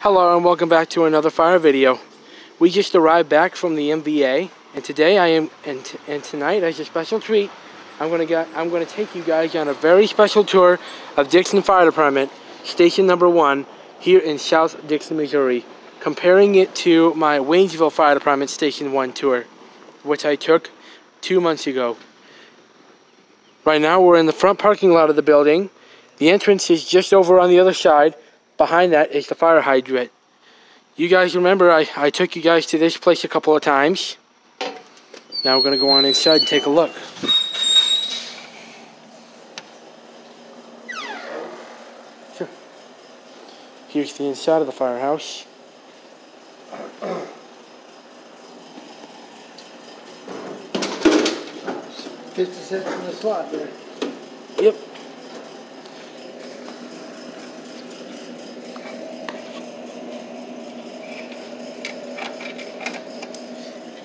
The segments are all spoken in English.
Hello and welcome back to another fire video. We just arrived back from the MVA and today I am and, and tonight as a special treat I'm gonna get I'm gonna take you guys on a very special tour of Dixon Fire Department station number one here in South Dixon, Missouri comparing it to my Waynesville Fire Department station one tour which I took two months ago. Right now we're in the front parking lot of the building. The entrance is just over on the other side behind that is the fire hydrant. You guys remember I, I took you guys to this place a couple of times. Now we're going to go on inside and take a look. Sure. Here's the inside of the firehouse. Fifty cents in the slot there. Yep.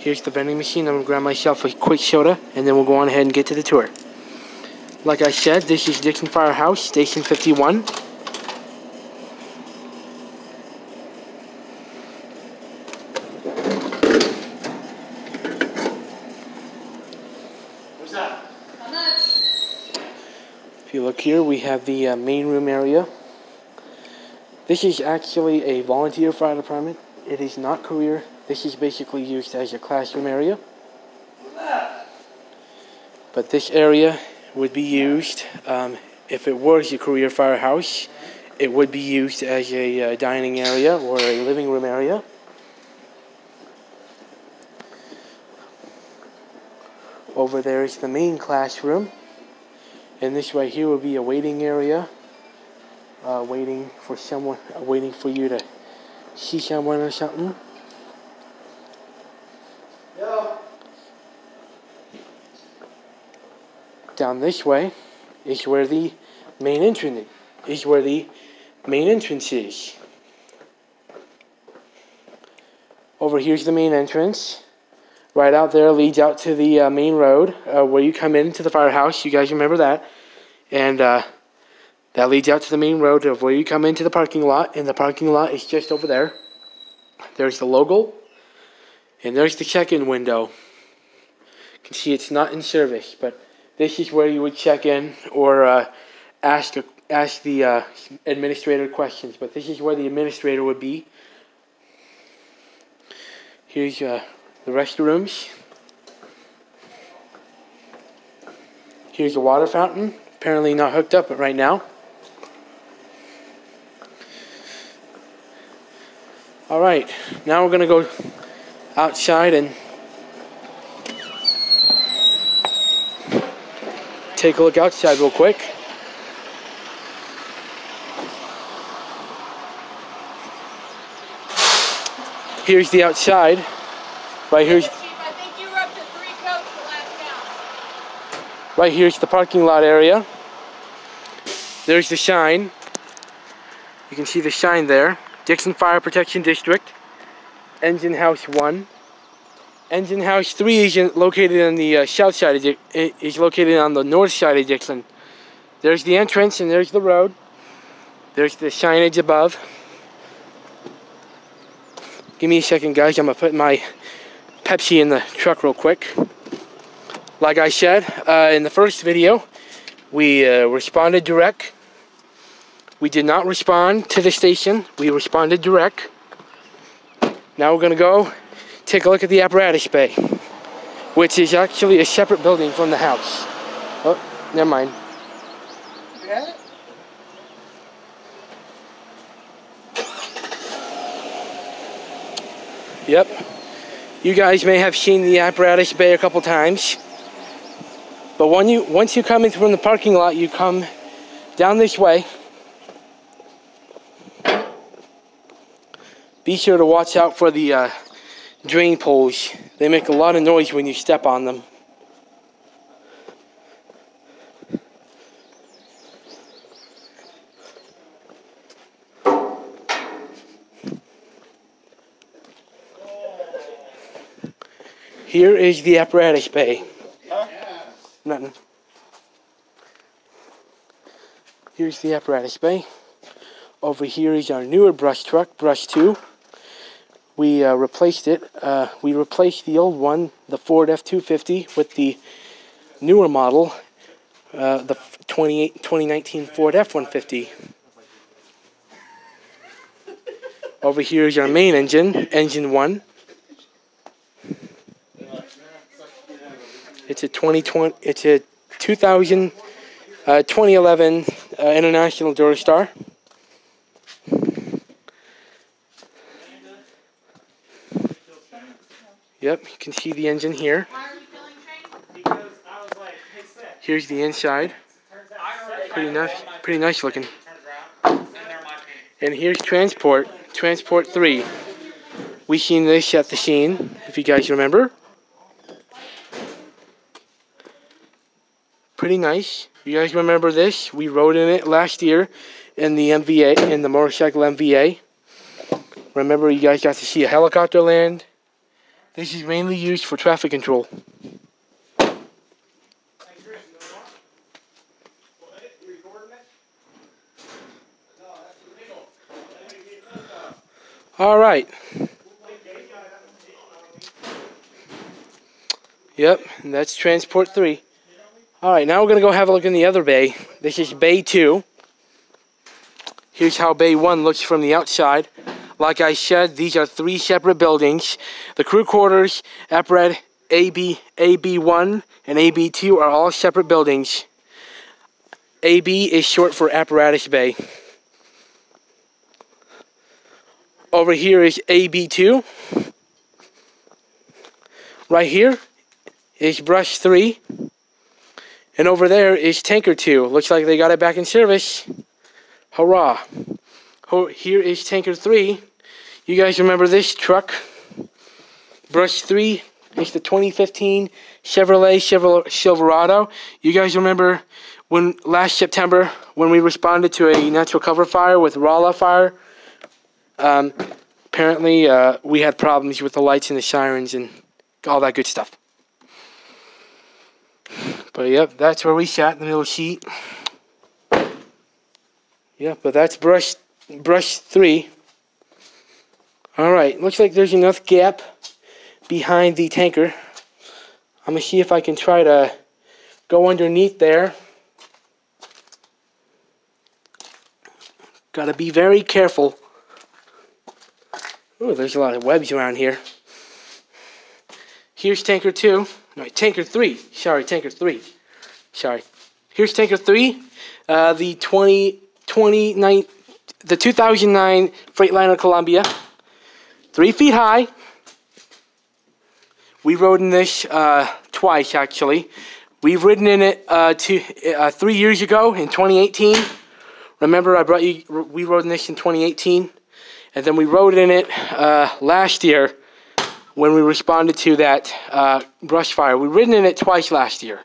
Here's the vending machine. I'm going to grab myself a quick soda and then we'll go on ahead and get to the tour. Like I said, this is Dixon Firehouse, Station 51. What's that? If you look here, we have the uh, main room area. This is actually a volunteer fire department. It is not career. This is basically used as a classroom area. But this area would be used, um, if it was a career firehouse, it would be used as a uh, dining area or a living room area. Over there is the main classroom. And this right here will be a waiting area. Uh, waiting for someone, uh, waiting for you to see someone or something. Down this way is where the main entrance is where the main entrance is. Over here's the main entrance. Right out there leads out to the uh, main road uh, where you come into the firehouse. You guys remember that. And uh, that leads out to the main road of where you come into the parking lot. And the parking lot is just over there. There's the logo. And there's the check-in window. You can see it's not in service, but this is where you would check in or uh, ask a, ask the uh, administrator questions. But this is where the administrator would be. Here's uh, the restrooms. Here's the water fountain. Apparently not hooked up right now. Alright, now we're going to go outside and take a look outside real quick. Here's the outside. Right here's Chief, I think you were up to three coats the last count. right here's the parking lot area. There's the shine. You can see the shine there. Dixon Fire Protection District. Engine House 1. Engine House 3 is located on the uh, south side of is located on the north side of Dixon. There's the entrance and there's the road. There's the signage above. Give me a second, guys. I'm gonna put my Pepsi in the truck real quick. Like I said uh, in the first video, we uh, responded direct. We did not respond to the station. We responded direct. Now we're gonna go take a look at the apparatus bay, which is actually a separate building from the house. Oh, never mind. Yep. You guys may have seen the apparatus bay a couple times. But when you once you come in from the parking lot, you come down this way. Be sure to watch out for the uh, drain poles. They make a lot of noise when you step on them. Here is the apparatus bay. Nothing. Here's the apparatus bay. Over here is our newer brush truck, Brush 2. We uh, replaced it. Uh, we replaced the old one, the Ford F-250, with the newer model, uh, the 2019 Ford F-150. Over here is our main engine, engine 1. It's a 2020, it's a 2000, uh, 2011 uh, International Durastar. Yep, you can see the engine here. Here's the inside. Pretty nice, pretty nice looking. and here's transport, transport three. We seen this at the scene, if you guys remember. Pretty nice. You guys remember this? We rode in it last year in the MVA, in the motorcycle MVA. Remember, you guys got to see a helicopter land. This is mainly used for traffic control. All right. Yep, that's transport three. All right, now we're gonna go have a look in the other bay. This is bay two. Here's how bay one looks from the outside. Like I said, these are three separate buildings. The crew quarters, apparatus AB, AB1 and AB2 are all separate buildings. AB is short for apparatus bay. Over here is AB2. Right here is brush 3. And over there is tanker 2. Looks like they got it back in service. Hurrah. Here is tanker 3. You guys remember this truck? Brush 3 is the 2015 Chevrolet Chevrolet Silverado. You guys remember when last September when we responded to a natural cover fire with Rolla fire? Um, apparently, uh, we had problems with the lights and the sirens and all that good stuff. But yep, that's where we sat in the middle sheet. Yeah, but that's brush brush three. All right, looks like there's enough gap behind the tanker. I'm gonna see if I can try to go underneath there. Gotta be very careful. Oh, there's a lot of webs around here. Here's tanker two. No, tanker three. Sorry, tanker three. Sorry. Here's tanker three. Uh, the 20, 29, the 2009 Freightliner Columbia. Three feet high. We rode in this uh, twice, actually. We've ridden in it uh, two, uh, three years ago in 2018. Remember, I brought you. We rode in this in 2018, and then we rode in it uh, last year when we responded to that uh, brush fire. We've ridden in it twice last year.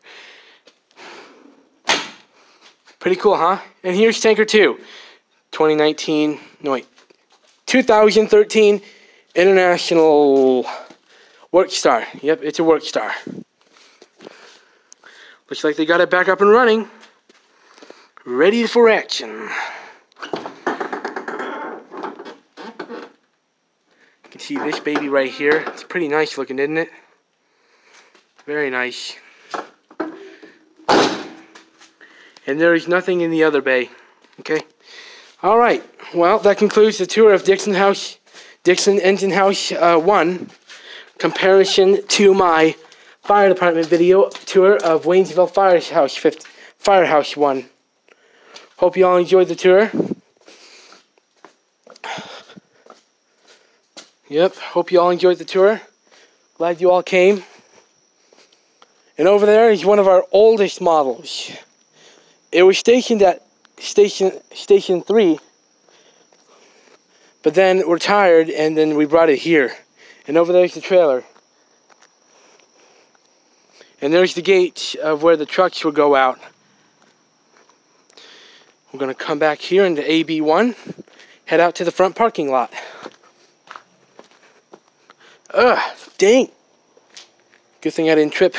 Pretty cool, huh? And here's Tanker 2, 2019. No wait, 2013 International Work Star. Yep, it's a Work Star. Looks like they got it back up and running. Ready for action. You can see this baby right here. It's pretty nice looking, isn't it? Very nice. And there is nothing in the other bay. Okay. All right. Well, that concludes the tour of Dixon House, Dixon Engine House uh, 1 comparison to my fire department video tour of Waynesville Firehouse 50, Firehouse 1. Hope you all enjoyed the tour. Yep, hope you all enjoyed the tour. Glad you all came. And over there is one of our oldest models. It was stationed at station station 3 but then we're tired, and then we brought it here. And over there's the trailer. And there's the gate of where the trucks will go out. We're going to come back here into AB1, head out to the front parking lot. Ugh, dang. Good thing I didn't trip